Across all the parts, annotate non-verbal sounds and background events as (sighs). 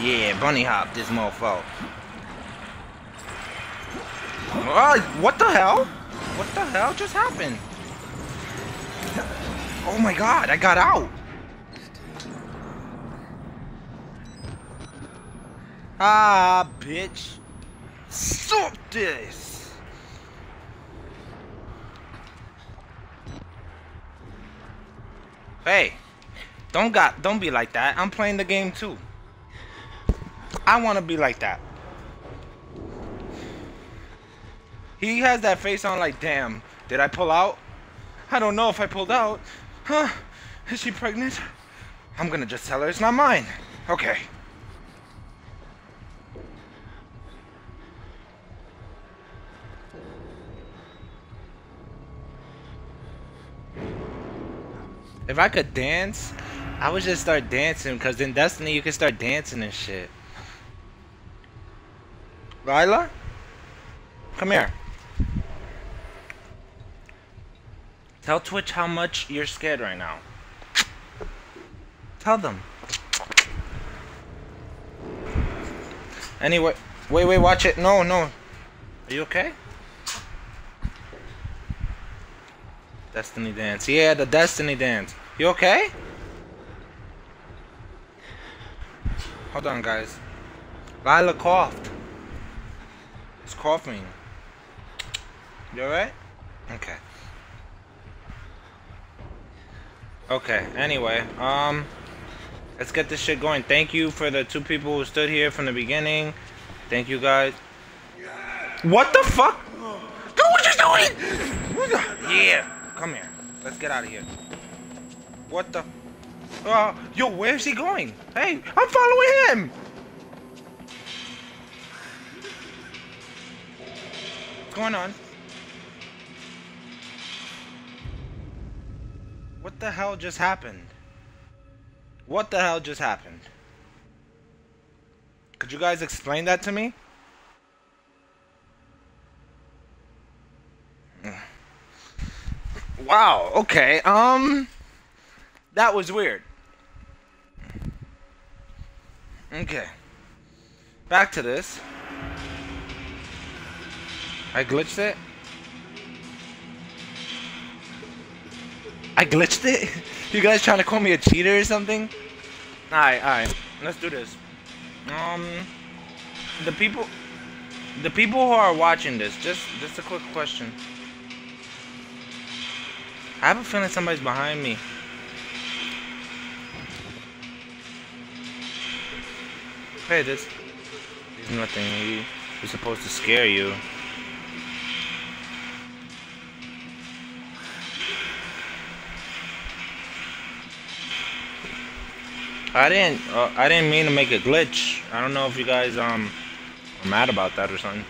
Yeah, bunny hop this mofo. Uh, what the hell? What the hell just happened? Oh my god, I got out. Ah, bitch. Stop this. Hey, don't got don't be like that. I'm playing the game too. I want to be like that. He has that face on like, damn, did I pull out? I don't know if I pulled out. Huh? Is she pregnant? I'm gonna just tell her it's not mine. Okay. If I could dance, I would just start dancing because in Destiny you can start dancing and shit. Lila? Come here. Tell Twitch how much you're scared right now. Tell them. Anyway, wait, wait, watch it. No, no. Are you okay? Destiny dance. Yeah, the Destiny dance. You okay? Hold on, guys. Lila coughed. It's coughing. You alright? Okay. Okay, anyway, um, let's get this shit going. Thank you for the two people who stood here from the beginning. Thank you guys. What the fuck? Dude, what you doing? Yeah, come here. Let's get out of here. What the? Uh, yo, where's he going? Hey, I'm following him. Going on? What the hell just happened? What the hell just happened? Could you guys explain that to me? Wow, okay. Um that was weird. Okay. Back to this. I glitched it. I glitched it? (laughs) You guys trying to call me a cheater or something? Alright, alright. Let's do this. Um, the people, the people who are watching this, just, just a quick question. I have a feeling somebody's behind me. Hey, this, is nothing. He, he's supposed to scare you. I didn't. Uh, I didn't mean to make a glitch. I don't know if you guys um are mad about that or something.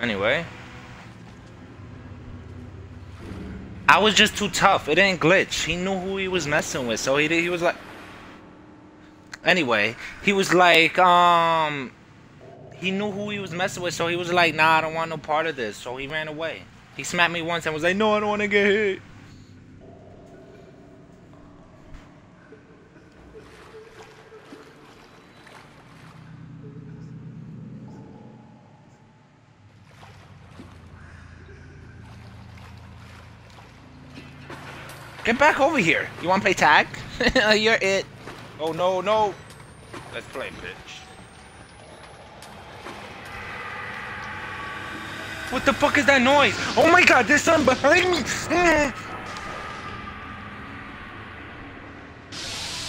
Anyway, I was just too tough. It didn't glitch. He knew who he was messing with, so he he was like. Anyway, he was like um. He knew who he was messing with, so he was like, "Nah, I don't want no part of this." So he ran away. He smacked me once and was like, "No, I don't want to get hit." Get back over here. You want to play tag? (laughs) Oh, you're it. Oh, no, no. Let's play, bitch. What the fuck is that noise? Oh my god, there's something behind me. (sighs) Yo,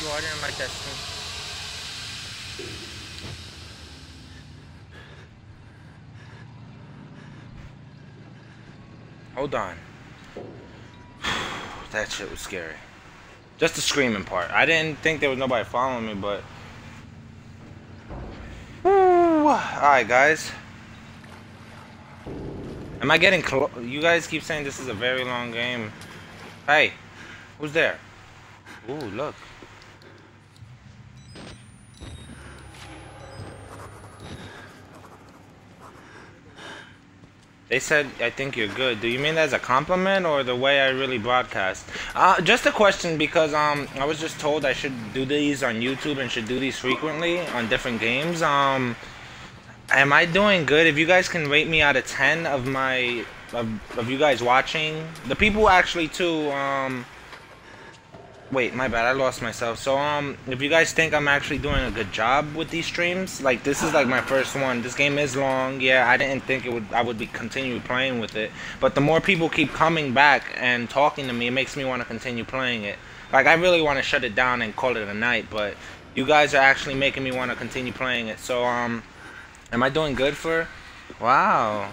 I didn't like that Hold on. That shit was scary. Just the screaming part. I didn't think there was nobody following me, but... Alright, guys. Am I getting close? You guys keep saying this is a very long game. Hey, who's there? Ooh, look. They said, I think you're good. Do you mean that as a compliment or the way I really broadcast? Uh, just a question because um, I was just told I should do these on YouTube and should do these frequently on different games. Um, am I doing good? If you guys can rate me out of 10 of my, of, of you guys watching, the people actually too, um, Wait, my bad. I lost myself. So, um, if you guys think I'm actually doing a good job with these streams, like this is like my first one. This game is long. Yeah, I didn't think it would. I would be continue playing with it. But the more people keep coming back and talking to me, it makes me want to continue playing it. Like I really want to shut it down and call it a night. But you guys are actually making me want to continue playing it. So, um, am I doing good for? Wow.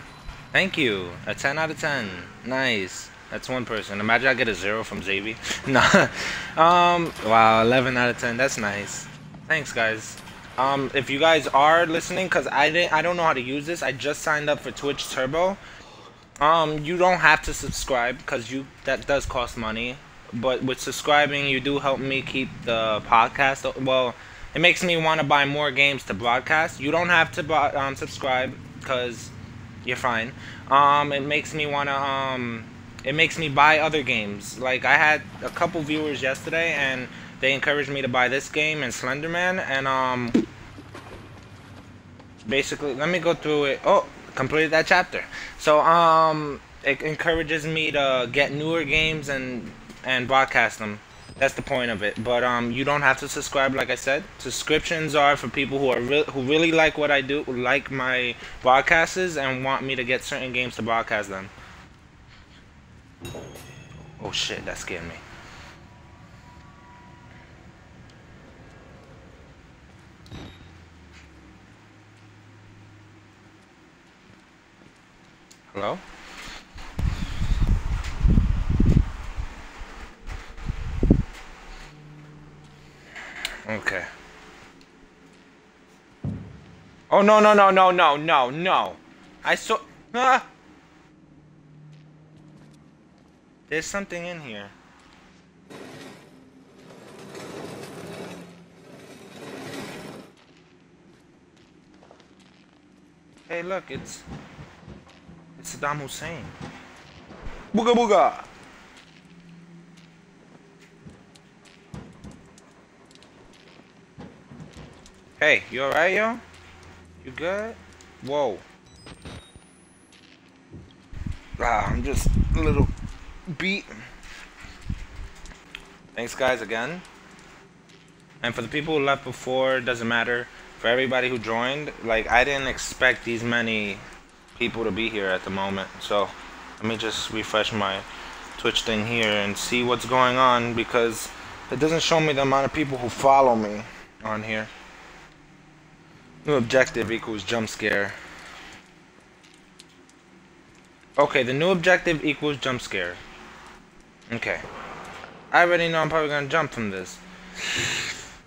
Thank you. A 10 out of 10. Nice. That's one person. Imagine I get a zero from Xavier. (laughs) nah. Um. Wow. 11 out of 10. That's nice. Thanks, guys. Um. If you guys are listening, cause I didn't, I don't know how to use this. I just signed up for Twitch Turbo. Um. You don't have to subscribe, cause you that does cost money. But with subscribing, you do help me keep the podcast. Well, it makes me want to buy more games to broadcast. You don't have to um, subscribe, cause you're fine. Um. It makes me want to um it makes me buy other games. Like I had a couple viewers yesterday, and they encouraged me to buy this game and Slenderman, and um, basically, let me go through it. Oh, completed that chapter. So um, it encourages me to get newer games and and broadcast them. That's the point of it. But um, you don't have to subscribe, like I said. Subscriptions are for people who are re who really like what I do, like my broadcasts, and want me to get certain games to broadcast them. Oh shit, that scared me. Hello? Okay. Oh, no, no, no, no, no, no, no. I saw... Ah! There's something in here. Hey, look, it's it's Saddam Hussein. Booga booga. Hey, you alright, yo? You good? Whoa. Ah, I'm just a little beat. Thanks, guys, again. And for the people who left before, doesn't matter. For everybody who joined, like, I didn't expect these many people to be here at the moment. So, let me just refresh my Twitch thing here and see what's going on because it doesn't show me the amount of people who follow me on here. New objective equals jump scare. Okay, the new objective equals jump scare. Okay. I already know I'm probably gonna jump from this.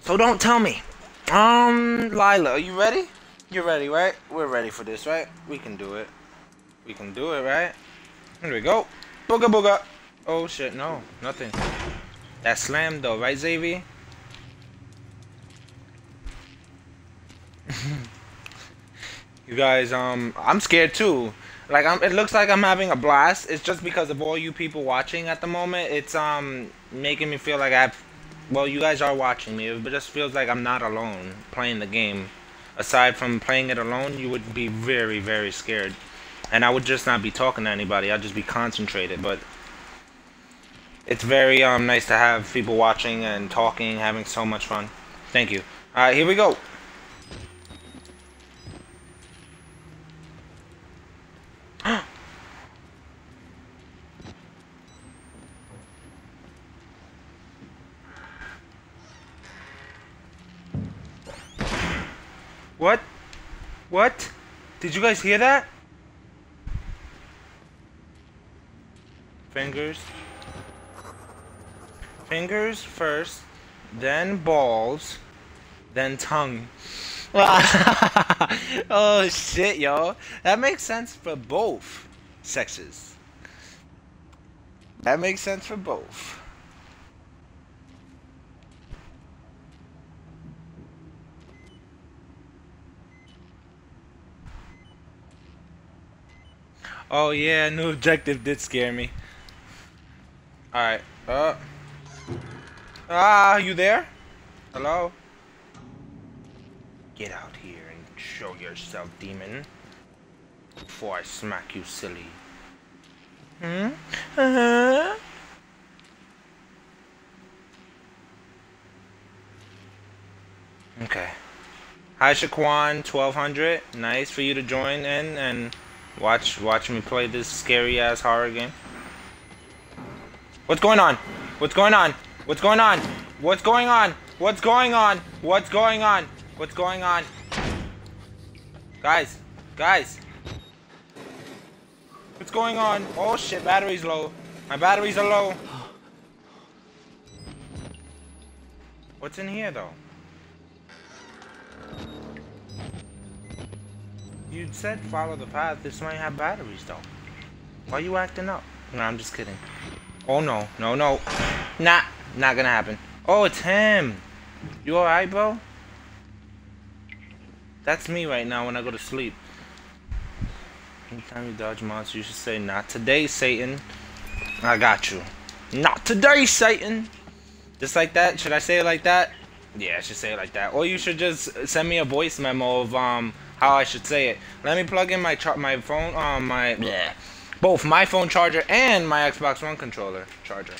So don't tell me. Um, Lila, are you ready? You're ready, right? We're ready for this, right? We can do it. We can do it, right? Here we go. Booga booga. Oh shit, no, nothing. That slammed though, right, Xavier? (laughs) you guys, um, I'm scared too. Like I'm, it looks like I'm having a blast. It's just because of all you people watching at the moment. It's um making me feel like I've, well, you guys are watching me. It just feels like I'm not alone playing the game. Aside from playing it alone, you would be very, very scared, and I would just not be talking to anybody. I'd just be concentrated. But it's very um nice to have people watching and talking, having so much fun. Thank you. All right, here we go. What? What? Did you guys hear that? Fingers. Fingers first, then balls, then tongue. (laughs) oh shit, yo. That makes sense for both sexes. That makes sense for both. Oh yeah, new objective did scare me. Alright. Uh. Ah, you there? Hello? Get out here and show yourself, demon. Before I smack you silly. Hmm? Uh-huh. Okay. Hi Shaquan, 1200. Nice for you to join in and watch watch me play this scary ass horror game. What's going on? What's going on? What's going on? What's going on? What's going on? What's going on? What's going on? Guys, guys. What's going on? Oh shit, battery's low. My batteries are low. What's in here though? You said follow the path. This might have batteries though. Why are you acting up? No, I'm just kidding. Oh no, no, no. Nah, not gonna happen. Oh, it's him. You alright, bro? That's me right now when I go to sleep. Anytime you dodge monsters, you should say, not today, Satan. I got you. Not today, Satan. Just like that? Should I say it like that? Yeah, I should say it like that. Or you should just send me a voice memo of, um, how I should say it. Let me plug in my my phone, um, my bleh, both my phone charger and my Xbox One controller charger.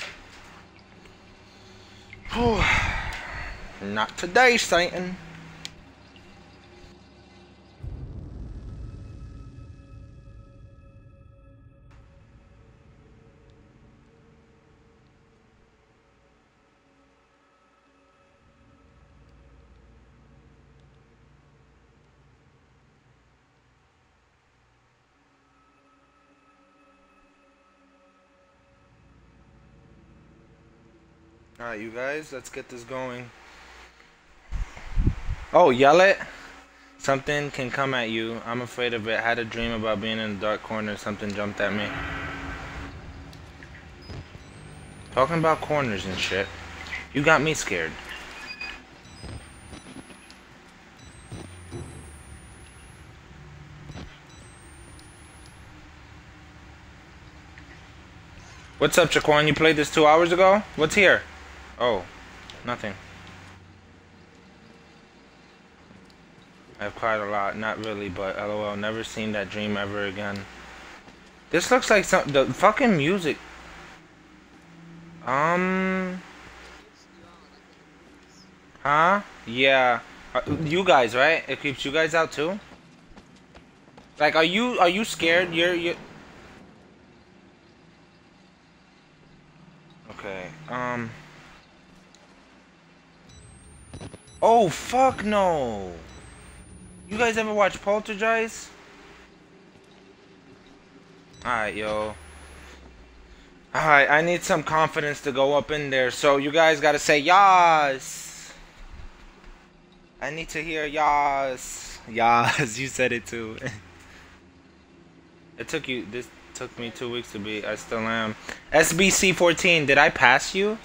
(sighs) Not today, Satan. Alright, you guys, let's get this going. Oh, yell it? Something can come at you. I'm afraid of it. I Had a dream about being in a dark corner. Something jumped at me. Talking about corners and shit. You got me scared. What's up, Jaquan? You played this two hours ago? What's here? Oh, nothing. I've cried a lot, not really, but lol, never seen that dream ever again. This looks like some, the fucking music. Um. Huh? Yeah. Uh, you guys, right? It keeps you guys out too? Like, are you, are you scared? You're, you Okay, um. Oh, fuck no. You guys ever watch Poltergeist? Alright, yo. Alright, I need some confidence to go up in there. So you guys gotta say yas. I need to hear yas. (laughs) Yas, you said it too. it took you, this took me two weeks to be, I still am. SBC 14, did I pass you?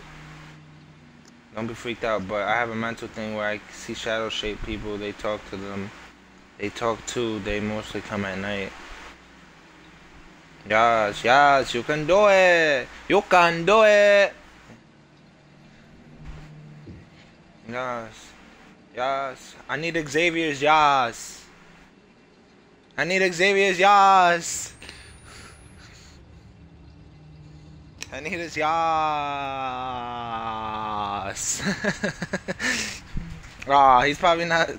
Don't be freaked out, but I have a mental thing where I see shadow shaped people, they talk to them. They talk too, they mostly come at night. Yes, yes, you can do it! You can do it! Yes. Yes. I need Xavier's yes. I need Xavier's yes. I need his yas. (laughs) Ah, oh, he's probably not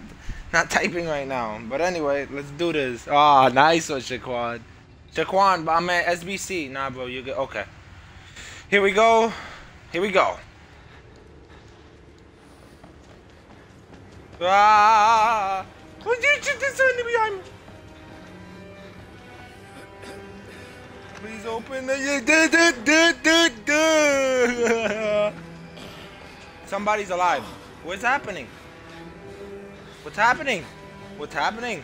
not typing right now. But anyway, let's do this. Ah, oh, nice one, Shaquan. Shaquan, I'm at SBC. Nah, bro, you get okay. Here we go. Here we go. Ah! Did you just behind me? Please open the. Somebody's alive. What's happening? What's happening? What's happening?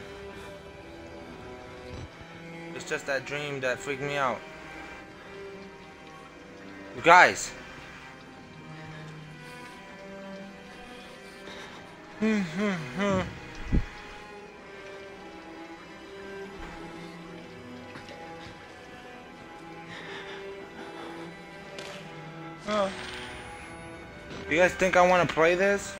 It's just that dream that freaked me out. You guys. Hmm, hmm, hmm. You guys think I want to play this?